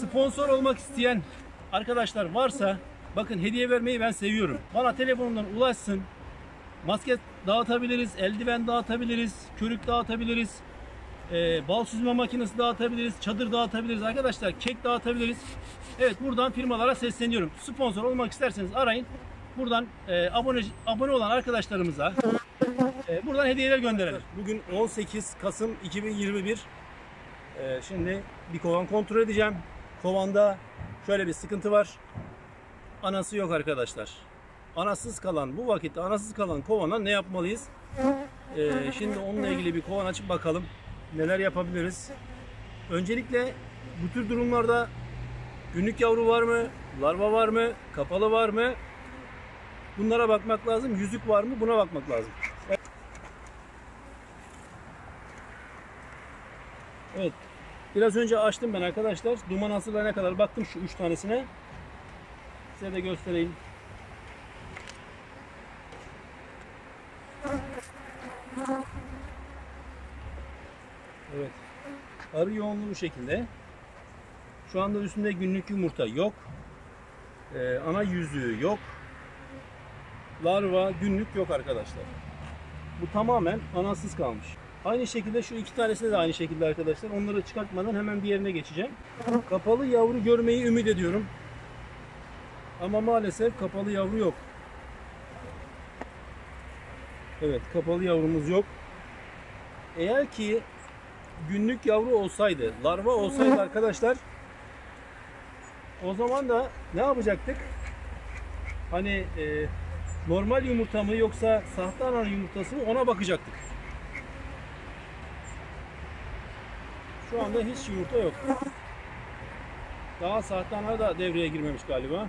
sponsor olmak isteyen arkadaşlar varsa bakın hediye vermeyi ben seviyorum. Bana telefonundan ulaşsın. Maske dağıtabiliriz, eldiven dağıtabiliriz, körük dağıtabiliriz. e, bal süzme makinesi dağıtabiliriz, çadır dağıtabiliriz arkadaşlar, kek dağıtabiliriz. Evet buradan firmalara sesleniyorum. Sponsor olmak isterseniz arayın. Buradan e, abone abone olan arkadaşlarımıza e, buradan hediyeler gönderelim. Bugün 18 Kasım 2021. E, şimdi bir kovan kontrol edeceğim. Kovanda şöyle bir sıkıntı var. Anası yok arkadaşlar. Anasız kalan bu vakitte anasız kalan kovana ne yapmalıyız? E, şimdi onunla ilgili bir kovan açıp bakalım. Neler yapabiliriz? Öncelikle bu tür durumlarda günlük yavru var mı? Larva var mı? Kapalı var mı? Bunlara bakmak lazım. Yüzük var mı? Buna bakmak lazım. Evet. Biraz önce açtım ben arkadaşlar. Duman hasılarına kadar baktım şu üç tanesine. Size de göstereyim. Evet. Arı yoğunluğu bu şekilde. Şu anda üstünde günlük yumurta yok. Ee, ana yüzüğü yok. Larva günlük yok arkadaşlar. Bu tamamen anasız kalmış. Aynı şekilde şu iki tanesi de aynı şekilde arkadaşlar. Onları çıkartmadan hemen diğerine geçeceğim. Kapalı yavru görmeyi ümit ediyorum. Ama maalesef kapalı yavru yok. Evet kapalı yavrumuz yok. Eğer ki günlük yavru olsaydı, larva olsaydı arkadaşlar o zaman da ne yapacaktık? Hani e, normal yumurta mı yoksa sahte ana yumurtası mı ona bakacaktık. Şu anda hiç yumurta yok. Daha sahte ana da devreye girmemiş galiba.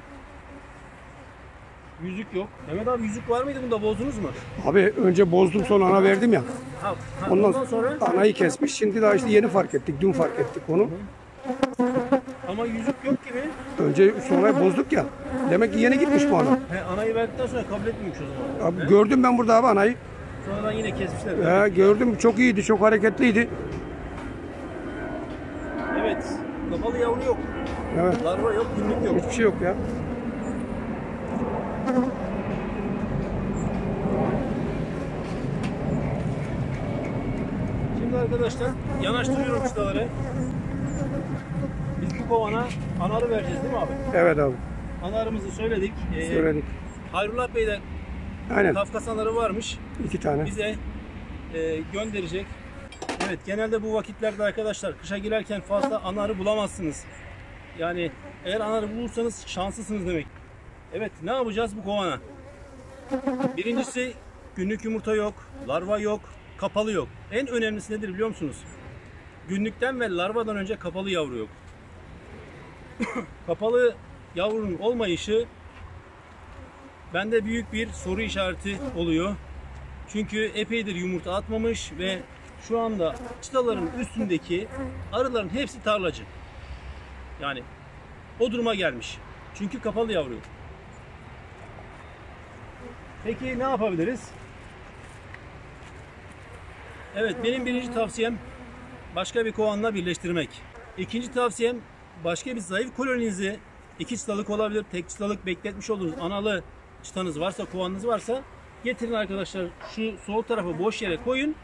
Yüzük yok. Mehmet abi yüzük var mıydı bunda bozdunuz mu? Abi önce bozdum sonra ana verdim ya. Ha, ha, Ondan, ondan sonra anayı kesmiş. Şimdi daha işte yeni fark ettik. Dün fark ettik onu. ama yüzük yok gibi. Önce sonra bozduk ya. Demek ki yeni gitmiş bu ana. He, anayı verdikten sonra kabul etmiyormuş o zaman. Abi gördüm ben burada abi anayı. Sonradan yine kesmişler. He, gördüm çok iyiydi, çok hareketliydi. Evet. Kapalı yavru yok. Evet. Larva yok, günlük yok. Hiçbir şey yok ya. Şimdi arkadaşlar yanaştırıyorum çıtaları. Biz bu kovana anarı vereceğiz değil mi abi? Evet abi. Anarımızı söyledik. Ee, Söyledik. Hayrullah Bey'de Aynen. Kafkas anarı varmış. iki tane. Bize e, gönderecek. Evet genelde bu vakitlerde arkadaşlar kışa girerken fazla anarı bulamazsınız. Yani eğer anarı bulursanız şanslısınız demek. Evet ne yapacağız bu kovana? Birincisi günlük yumurta yok, larva yok, kapalı yok. En önemlisi nedir biliyor musunuz? Günlükten ve larvadan önce kapalı yavru yok. kapalı yavrunun olmayışı bende büyük bir soru işareti oluyor. Çünkü epeydir yumurta atmamış ve şu anda çıtaların üstündeki arıların hepsi tarlacı. Yani o duruma gelmiş. Çünkü kapalı yavru. Peki ne yapabiliriz? Evet benim birinci tavsiyem başka bir kovanla birleştirmek. İkinci tavsiyem başka bir zayıf koloninizi iki çıtalık olabilir, tek çıtalık bekletmiş olduğunuz analı çıtanız varsa, kovanınız varsa getirin arkadaşlar şu sol tarafı boş yere koyun.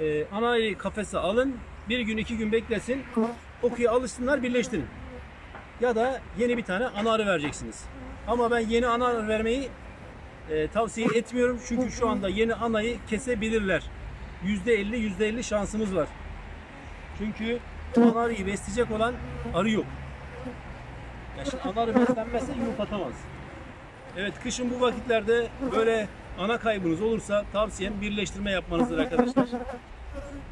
Ee, anayı kafese alın. Bir gün iki gün beklesin. Okuya alışsınlar birleştirin. Ya da yeni bir tane ana arı vereceksiniz. Ama ben yeni ana arı vermeyi e, tavsiye etmiyorum. Çünkü şu anda yeni anayı kesebilirler. %50 %50 şansımız var. Çünkü ana arıyı besleyecek olan arı yok. Ya şimdi ana arı beslenmezse yumurtlatamaz. Evet kışın bu vakitlerde böyle ana kaybınız olursa tavsiyem birleştirme yapmanızdır arkadaşlar.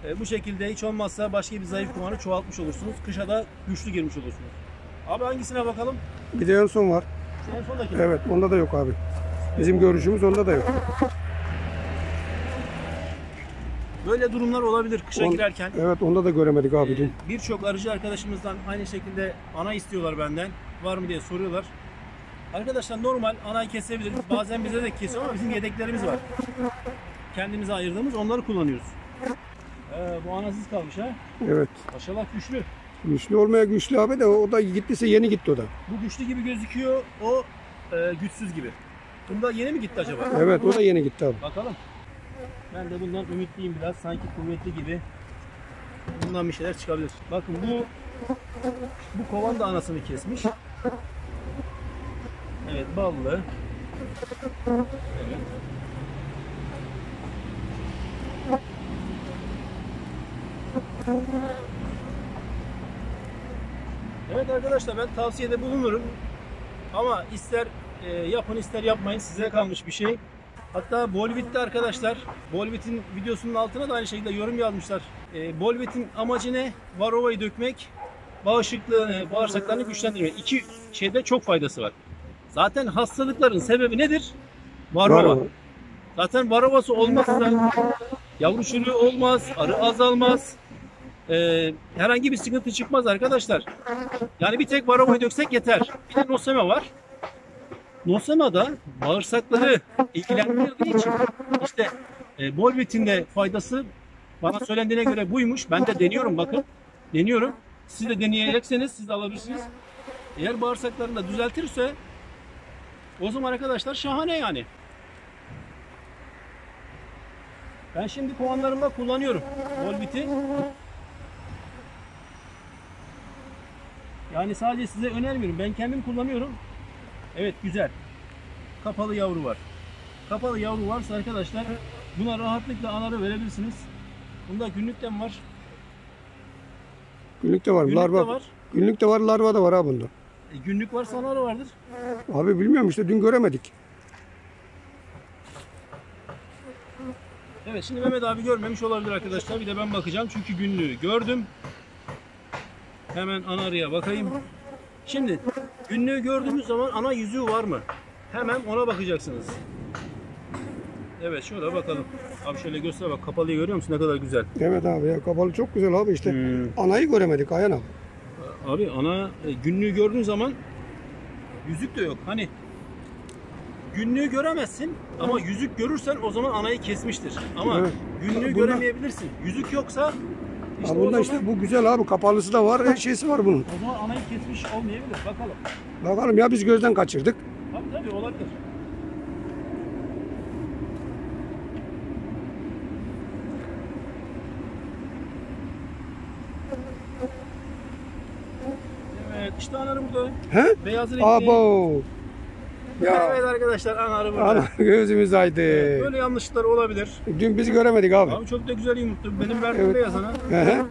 E, bu şekilde hiç olmazsa başka bir zayıf kovanı çoğaltmış olursunuz. Kışa da güçlü girmiş olursunuz. Abi hangisine bakalım? Bir de en son var. Şu en sondaki. Evet onda da yok abi. Bizim görüşümüz onda da yok. Böyle durumlar olabilir kışa On- girerken. Evet onda da göremedik abi dün. Ee, Birçok arıcı arkadaşımızdan aynı şekilde ana istiyorlar benden. Var mı diye soruyorlar. Arkadaşlar normal anayı kesebiliriz. Bazen bize de kesiyor ama bizim yedeklerimiz var. Kendimize ayırdığımız onları kullanıyoruz. Ee, bu anasız kalmış ha. Evet. Maşallah güçlü. Güçlü olmaya güçlü abi de o da gittiyse yeni gitti o da. Bu güçlü gibi gözüküyor. O e, güçsüz gibi. Bunda yeni mi gitti acaba? Evet o da yeni gitti abi. Bakalım. Ben de bundan ümitliyim biraz. Sanki kuvvetli gibi. Bundan bir şeyler çıkabilir. Bakın bu bu kovan da anasını kesmiş. Evet ballı. Evet. Evet arkadaşlar ben tavsiyede bulunurum. Ama ister e, yapın ister yapmayın size kalmış bir şey. Hatta Bolvit'te arkadaşlar, Bolvit'in videosunun altına da aynı şekilde yorum yazmışlar. E, Bolvit'in amacı ne? Varova'yı dökmek, bağışıklığını, bağırsaklarını güçlendirmek. İki şeyde çok faydası var. Zaten hastalıkların sebebi nedir? Varova. Zaten varovası olmazsa yavru çürüğü olmaz, arı azalmaz. e, herhangi bir sıkıntı çıkmaz arkadaşlar. Yani bir tek varovayı döksek yeter. Bir de nosema var. Nosema da bağırsakları ilgilendirdiği için işte e, Bolvit'in de faydası bana söylendiğine göre buymuş. Ben de deniyorum bakın. Deniyorum. Siz de deneyecekseniz siz de alabilirsiniz. Eğer bağırsaklarını da düzeltirse o zaman arkadaşlar şahane yani. Ben şimdi kovanlarımda kullanıyorum Volbit'i. Yani sadece size önermiyorum. Ben kendim kullanıyorum. Evet güzel. Kapalı yavru var. Kapalı yavru varsa arkadaşlar buna rahatlıkla anarı verebilirsiniz. Bunda günlükten var. Günlük de var. Günlük de larva. var. Günlük de var, larva da var abi bunda. E, günlük varsa anarı vardır. Abi bilmiyorum işte dün göremedik. Evet şimdi Mehmet abi görmemiş olabilir arkadaşlar. Bir de ben bakacağım çünkü günlüğü gördüm. Hemen ana arıya bakayım. Şimdi günlüğü gördüğümüz zaman ana yüzüğü var mı? Hemen ona bakacaksınız. Evet şöyle bakalım. Abi şöyle göster bak kapalıyı görüyor musun ne kadar güzel. Evet abi ya kapalı çok güzel abi işte. Hmm. Anayı göremedik Ayhan abi. Abi ana e, günlüğü gördüğün zaman yüzük de yok. Hani günlüğü göremezsin ama yüzük görürsen o zaman anayı kesmiştir. Ama Evet. günlüğü Bunda- göremeyebilirsin. Yüzük yoksa işte abi o bunda zaman, işte bu güzel abi kapalısı da var, her şeysi var bunun. o zaman anayı kesmiş olmayabilir. Bakalım. Bakalım ya biz gözden kaçırdık. Tabii tabii olabilir. Evet işte anarı burada. He? Beyaz renkli. Abo. Ya Evet arkadaşlar anarı burada. ana gözümüz aydı. Böyle yanlışlıklar olabilir. Dün bizi göremedik abi. Abi çok da güzel yumurtlu. Benim verdiğim Evet. beyaz ana. Hı hı.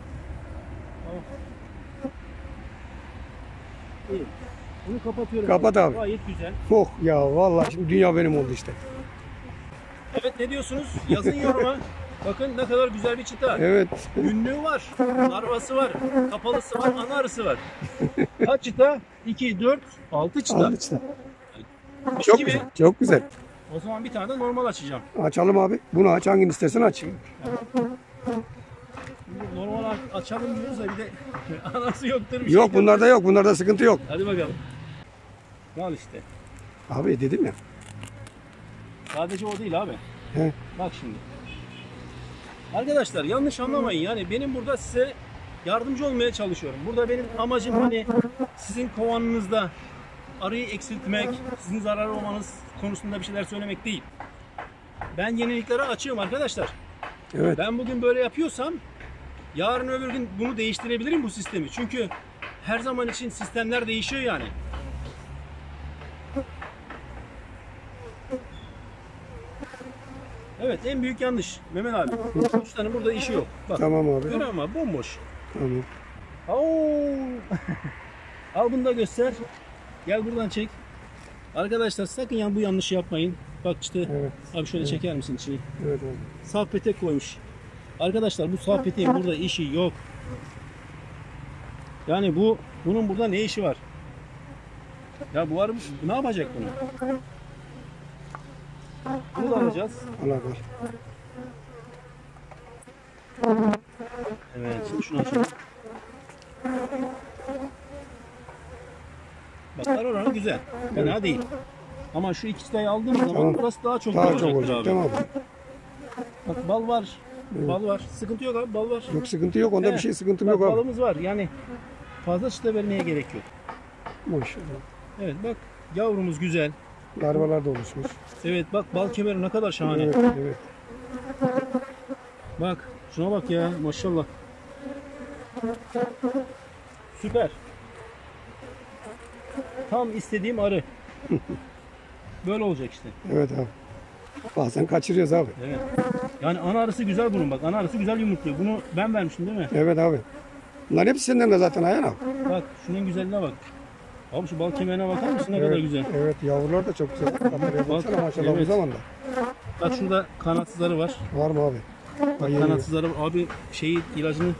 İyi. Bunu kapatıyorum. Kapat abi. Gayet güzel. Oh ya vallahi şimdi dünya benim oldu işte. Evet ne diyorsunuz? Yazın yoruma. Bakın ne kadar güzel bir çıta. Evet. Günlüğü var, larvası var, kapalısı var, ana arısı var. Kaç çıta? 2, 4, 6 çıta. Al işte. Mis Çok gibi. güzel. Çok güzel. O zaman bir tane de normal açacağım. Açalım abi. Bunu aç hangini istersen aç. Şimdi normal aç- açalım diyoruz da bir de anası yoktur bir Yok şey. bunlarda yok. Bunlarda sıkıntı yok. Hadi bakalım. Al işte. Abi dedim ya. Sadece o değil abi. He. Bak şimdi. Arkadaşlar yanlış anlamayın yani benim burada size yardımcı olmaya çalışıyorum. Burada benim amacım hani sizin kovanınızda arıyı eksiltmek, sizin zarar olmanız konusunda bir şeyler söylemek değil. Ben yeniliklere açığım arkadaşlar. Evet. Ben bugün böyle yapıyorsam yarın öbür gün bunu değiştirebilirim bu sistemi. Çünkü her zaman için sistemler değişiyor yani. Evet en büyük yanlış Mehmet abi. Ustanın burada işi yok. Bak Tamam abi. görüyor musun abi? bomboş. Tamam. Oo. Al bunu da göster. Gel buradan çek. Arkadaşlar sakın yan bu yanlışı yapmayın. Bak işte Evet. abi şöyle çeker misin içini? Evet abi. Saf petek koymuş. Arkadaşlar bu saf peteğin burada işi yok. Yani bu bunun burada ne işi var? Ya bu arı ne yapacak bunu? Bunu da alacağız. Al abi. al. Evet, şunu açalım. Bak arı oranı güzel. Fena değil. Ama şu iki çıtayı aldığım zaman Tamam. burası daha çok Daha çok olacak abi. abi? Bak bal var. Bal var. Sıkıntı yok abi bal var. Yok sıkıntı yok. Onda He. bir şey sıkıntım Bak, yok abi. Balımız var. Yani fazla çıta vermeye gerek yok. Maşallah. Evet bak yavrumuz güzel. Larvalar da oluşmuş. Evet bak bal kemeri ne kadar şahane. Evet, evet. Bak şuna bak ya maşallah. Süper. Tam istediğim arı. Böyle olacak işte. Evet abi. Bazen kaçırıyoruz abi. Evet. Yani ana arısı güzel bunun bak. Ana arısı güzel yumurtluyor. Bunu ben vermiştim değil mi? Evet abi. Bunlar hepsi senden de zaten Ayhan abi. Bak şunun güzelliğine bak. Abi şu bal kemerine bakar mısın ne kadar güzel. evet yavrular da çok güzel. Kameraya baksana maşallah bu evet. zamanda. Bak şurada kanatsızları var. Var mı abi? Bak, Kanatsızları abi şeyi ilacını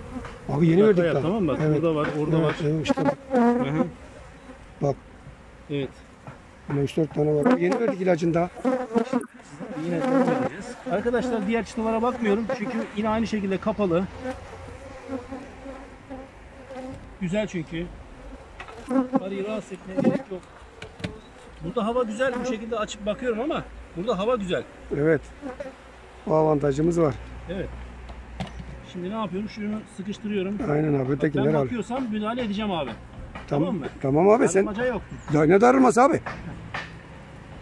Abi yeni verdik yap, tamam mı? Bak, evet. burada var, orada evet, var. Evet, işte bak. Bak. Evet. Yine 3-4 tane var. Yeni verdik ilacını daha. Yine devam edeceğiz. Arkadaşlar diğer çıtalara bakmıyorum çünkü yine aynı şekilde kapalı. Güzel çünkü. Arıyı rahatsız etmeye gerek yok. Burada hava güzel bu şekilde açıp bakıyorum ama burada hava güzel. Evet. O avantajımız var. Evet. Şimdi ne yapıyorum? Şunu sıkıştırıyorum. Aynen abi. Ben Ötekiler abi. bakıyorsam müdahale edeceğim abi. Tamam, tamam mı? Tamam abi sen. Darmaca yoktur. Ya ne darılması abi?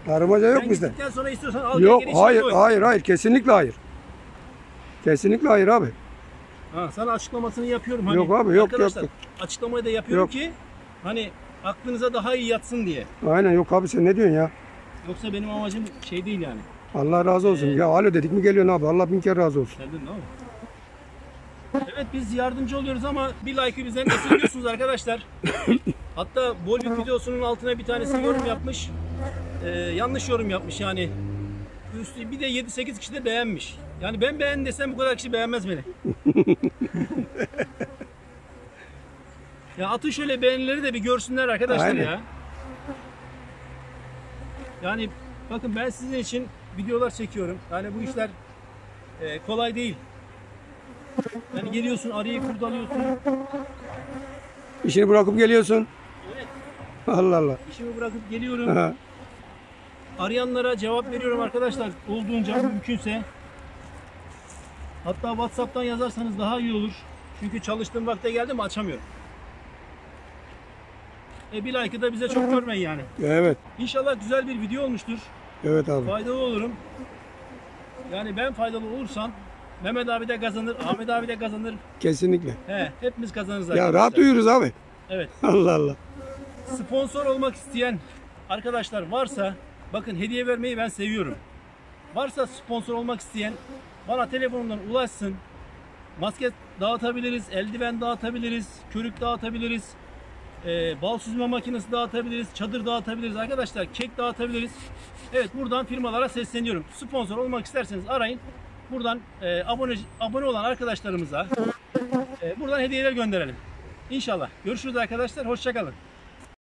Darılmaca yok Ben bizde. gittikten sonra istiyorsan al Yok hayır koy. hayır hayır kesinlikle hayır. Kesinlikle hayır abi. Ha, sana açıklamasını yapıyorum. Hani Yok abi, yok, yok, yok. Açıklamayı da yapıyorum Yok. ki hani aklınıza daha iyi yatsın diye. Aynen yok abi sen ne diyorsun ya? Yoksa benim amacım şey değil yani. Allah razı olsun. Ya alo dedik mi geliyorsun abi. Allah bin kere razı olsun. Geldin mi? Evet biz yardımcı oluyoruz ama bir like'ı bizden esirgiyorsunuz arkadaşlar. Hatta Bolvik videosunun altına bir tanesi yorum yapmış. Ee, yanlış yorum yapmış yani. Üstü, bir de 7-8 kişi de beğenmiş. Yani ben beğen desem bu kadar kişi beğenmez beni. ya atın şöyle beğenileri de bir görsünler arkadaşlar Aynen. ya. Yani bakın ben sizin için videolar çekiyorum. Yani bu işler e, kolay değil. Yani geliyorsun arıyı kurdalıyorsun. İşini bırakıp geliyorsun. Evet. Allah Allah. İşimi bırakıp geliyorum. Ha, Arayanlara cevap veriyorum arkadaşlar olduğunca mümkünse. Hatta WhatsApp'tan yazarsanız daha iyi olur. Çünkü çalıştığım vakte geldi mi açamıyorum. E bir like'ı da bize çok görmeyin yani. Evet. İnşallah güzel bir video olmuştur. Evet abi. Faydalı olurum. Yani ben faydalı olursam Mehmet abi de kazanır, Ahmet abi de kazanır. Kesinlikle. He, hepimiz kazanırız Ya arkadaşlar. rahat uyuyoruz abi. Evet. Allah Allah. Sponsor olmak isteyen arkadaşlar varsa bakın hediye vermeyi ben seviyorum. Varsa sponsor olmak isteyen bana telefonumdan ulaşsın. Maske dağıtabiliriz, eldiven dağıtabiliriz, körük dağıtabiliriz. E, bal süzme makinesi dağıtabiliriz, çadır dağıtabiliriz arkadaşlar, kek dağıtabiliriz. Evet buradan firmalara sesleniyorum. Sponsor olmak isterseniz arayın. Buradan e, abone abone olan arkadaşlarımıza e, buradan hediyeler gönderelim. İnşallah. Görüşürüz arkadaşlar. Hoşçakalın.